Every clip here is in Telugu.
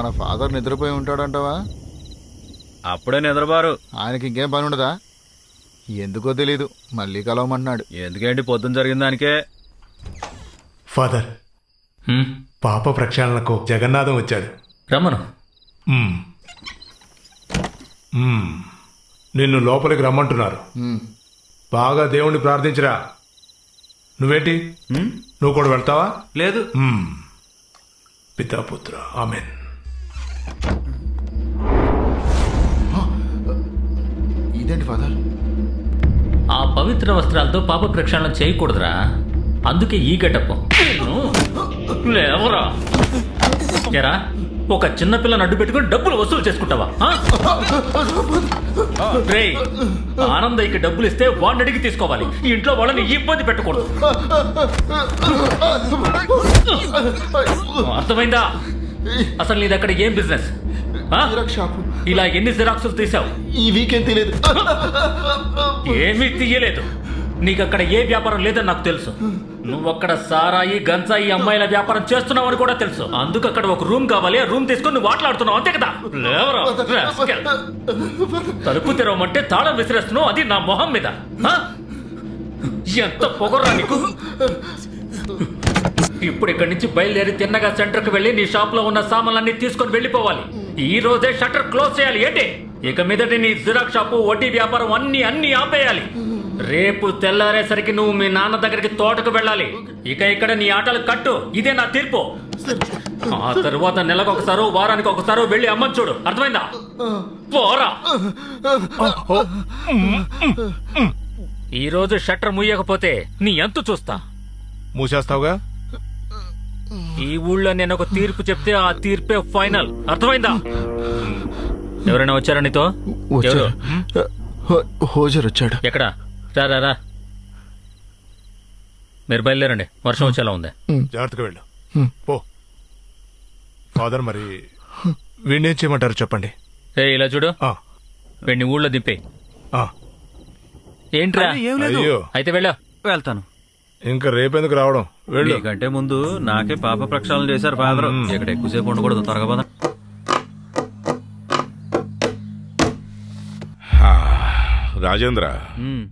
మన ఫాదర్ నిద్రపోయి ఉంటాడంటావా? అప్పుడే నిద్రబారు. ఆయనకి ఇంకేం పని ఉండదా? ఎందుకో తెలీదు. మళ్ళీ కలవమంటున్నాడు. ఎందుకేంటి పొద్దున జరిగిన దానికే? ఫాదర్ హ్మ్, పాప ప్రక్షాళనకు జగన్నాథం వచ్చాడు. రమ్మను. మ్మ్. మ్మ్. నిన్ను లోపలికి రమ్మంటున్నారు. బాగా దేవుణ్ణి ప్రార్థించరా. నువ్వేంటి? నువ్వు కూడా వెళ్తావా? లేదు. పితాపుత్ర. ఆమెన్. ఇదేంటి ఫాదర్? ఆ పవిత్ర వస్త్రాలతో పాప ప్రక్షాళన చేయకూడదురా. అందుకే ఈ గెటప్. లేవరా. ఎరా ఒక చిన్నపిల్లని అడ్డు పెట్టుకుని డబ్బులు వసూలు చేసుకుంటావా రే ఆనందయ్యకి డబ్బులు ఇస్తే వాడిని అడిగి తీసుకోవాలి. ఇంట్లో వాళ్ళని ఇబ్బంది పెట్టకూడదు. అర్థమైందా? అసలు నీది అక్కడ ఏం బిజినెస్? జిరాక్స్ ఇలా ఎన్ని జిరాక్సులు తీసావు? ఈ వీకెండ్ తెలియదు ఏమీ తీయలేదు. నీకు అక్కడ ఏ వ్యాపారం లేదని నాకు తెలుసు. నువ్వు అక్కడ సారాయి గంజాయి అమ్మాయిల వ్యాపారం చేస్తున్నావు అని కూడా తెలుసు. అందుకు అక్కడ ఒక రూమ్ కావాలి. ఆ రూమ్ తీసుకొని నువ్వు మాట్లాడుతున్నావు అంతే కదా. తలుపు తెరవమంటే తాళం విసిరేస్తున్నావు. అది నా మొహం మీద? ఎంత పొగరా నీకు? ఇప్పుడు ఇక్కడి నుంచి బయలుదేరి తిన్నగా సెంటర్కి వెళ్ళి నీ షాప్లో ఉన్న సామాన్లన్నీ తీసుకొని వెళ్ళిపోవాలి. ఈ రోజే షట్టర్ క్లోజ్ చేయాలి ఏంటి? ఇక మీదటి నీ జిరాక్ షాపు వడ్డీ వ్యాపారం అన్ని అన్ని ఆపేయాలి. రేపు తెల్లారేసరికి నువ్వు మీ నాన్న దగ్గరికి తోటకు వెళ్ళాలి. ఇక ఇక్కడ నీ ఆటలు కట్టు. ఇదే నా తీర్పు. ఆ తరువాత నెలకు ఒకసారో వారానికి ఒకసారో వెళ్ళి అమ్మని చూడు. అర్థమైందా? పోరా. ఈ రోజు షట్టర్ ముయ్యకపోతే నీ ఎంత చూస్తా. మూసేస్తావుగా? ఈ ఊళ్ళో నేను ఒక తీర్పు చెప్తే ఆ తీర్పే ఫైనల్. అర్థమైందా? ఎవరైనా వచ్చారా నీతో? ఎవరు? హోజర్ వచ్చాడు. ఎక్కడ? రా రా రా. మీరు బయలుదేరండి. వర్షం వచ్చేలా ఉంది. జాగ్రత్తగా వెళ్ళు. పో. ఫాదర్ మరి వీణేం చేయమంటారు చెప్పండి. ఏ ఇలా చూడు. వీడిని ఊళ్ళో దింపే. ఆ. ఏంట్రా? ఏం లేదు. అయ్యో అయితే వెళ్ళా. వెళ్తాను. ఇంకా రేపెందుకు రావడం? వెళ్ళు. మీకంటే ముందు నాకే పాప ప్రక్షాళన చేశారు ఫాదర్. ఇక్కడ ఎక్కువసేపు ఉండకూడదు త్వరగా పద. రాజేంద్ర. మ్మ్.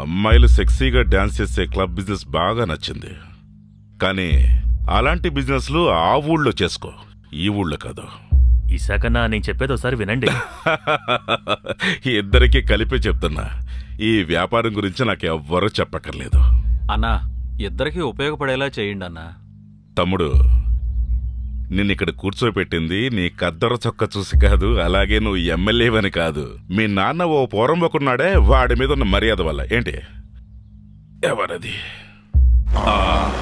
అమ్మాయిలు సెక్సీగా డాన్స్ చేసే క్లబ్ బిజినెస్ బాగా నచ్చింది. కానీ అలాంటి బిజినెస్లు ఆ ఊళ్ళో చేసుకో. ఈ ఊళ్ళో కాదు. ఇసాకన్నా నేను చెప్పేది ఒకసారి వినండి. ఇద్దరికీ కలిపి చెప్తున్నా. ఈ వ్యాపారం గురించి నాకు ఎవ్వరూ చెప్పక్కర్లేదు. అన్నా ఇద్దరికి ఉపయోగపడేలా చేయండి అన్నా. తమ్ముడు నిన్ను ఇక్కడ కూర్చోపెట్టింది నీ కద్దర చొక్క చూసి కాదు అలాగే నువ్వు ఎమ్మెల్యేవని కాదు. మీ నాన్న ఓ పోరంబోకున్నాడే వాడి మీద ఉన్న మర్యాద వల్ల. ఏంటి? ఎవరది? ఆ,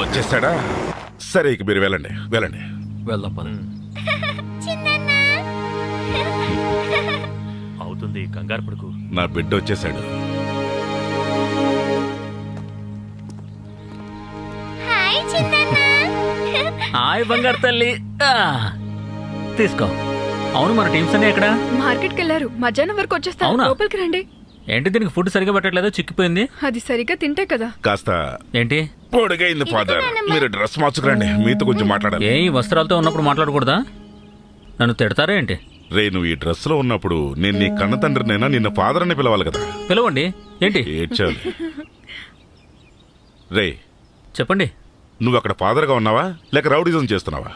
వచ్చేసాడా సరే ఇక మీరు వెళ్ళండి వెళ్ళండి. వెళ్దాం అవుతుంది కంగారు పడుకు. నా బిడ్డ వచ్చేసాడు. హాయ్ బంగారు తల్లి. ఆ, తీసుకో. అవును మన టీమ్స్ అన్ని ఎక్కడ? మార్కెట్కి వెళ్ళారు మధ్యాహ్నం వరకు వచ్చేస్తారు. అవునా? లోపలికి రండి. ఏంటి దీనికి ఫుడ్ సరిగా పెట్టట్లేదో? చిక్కిపోయింది. అది సరిగ్గా తింటే కదా. కాస్త ఏంటి? పొడిగైంది ఫాదర్. మీరు డ్రెస్ మార్చుకురండి. మీతో కొంచెం మాట్లాడాలి. ఏ ఈ వస్త్రాలతో ఉన్నప్పుడు మాట్లాడకూడదా? నన్ను తిడతారా ఏంటి? రే నువ్వు ఈ డ్రెస్లో ఉన్నప్పుడు నేను నీ కన్న తండ్రినైనా నిన్న ఫాదర్ అని పిలవాలి కదా. పిలవండి. ఏంటి? ఏడ్చాలి. రే చెప్పండి. నువ్వు అక్కడ ఫాదర్గా ఉన్నావా? లేక రౌడిజం చేస్తున్నావా?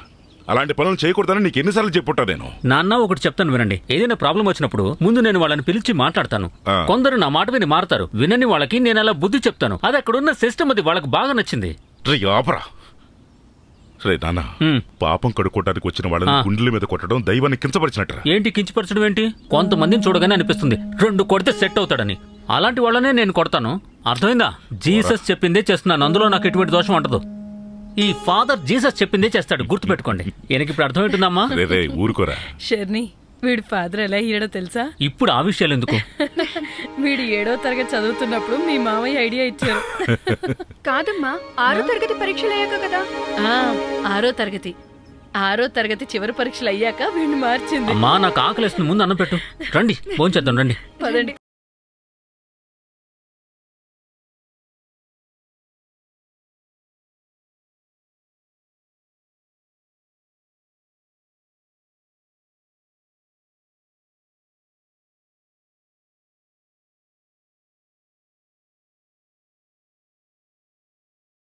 అలాంటి పనులు చేయకూడదని నీకు ఎన్నిసార్లు చెప్పుంటా నేను. నాన్న ఒకటి చెప్తాను వినండి. ఏదైనా ప్రాబ్లం వచ్చినప్పుడు ముందు నేను వాళ్ళని పిలిచి మాట్లాడతాను. ఆ. కొందరు నా మాట విని మారతారు. వినని వాళ్ళకి నేను అలా బుద్ధి చెప్తాను. అది అక్కడున్న సిస్టమ్ అది వాళ్ళకి బాగా నచ్చింది. రే ఆపరా. రే నాన్న. పాపం కడుక్కోవడానికి వచ్చిన వాళ్ళని. గుండెల మీద కొట్టడం దైవాన్ని కించపరిచినట్రా. ఏంటి కించపరచడం ఏంటి? కొంతమందిని చూడగానే అనిపిస్తుంది. రెండు కొడితే సెట్ అవుతాడని. అలాంటి వాళ్ళనే నేను కొడతాను. అర్థమైందా? జీసస్ చెప్పిందే చేస్తున్నాను. అందులో నాకు ఎటువంటి దోషం ఉండదు. ఈ ఫాదర్ జీసస్ చెప్పిందే చేస్తాడు. గుర్తుపెట్టుకోండి. ఈయనకి ఇప్పుడు అర్థమవుతుందమ్మా రే రే ఊరుకోరా. షర్ని వీడి ఫాదర్ ఎలా అయ్యాడో తెలుసా? ఇప్పుడు ఆ విషయాలు ఎందుకు? వీడు ఏడో తరగతి చదువుతున్నప్పుడు మీ మామయ్య ఐడియా ఇచ్చారు. కాదమ్మా ఆరో తరగతి పరీక్షలు అయ్యాక కదా? ఆ, ఆరో తరగతి. ఆరో తరగతి చివరి పరీక్షలు అయ్యాక వీడిని మార్చింది. అమ్మా నాకు ఆకలిస్తుంది. ముందు అన్నం పెట్టు. రండి భోంచేద్దాం రండి. పదండి.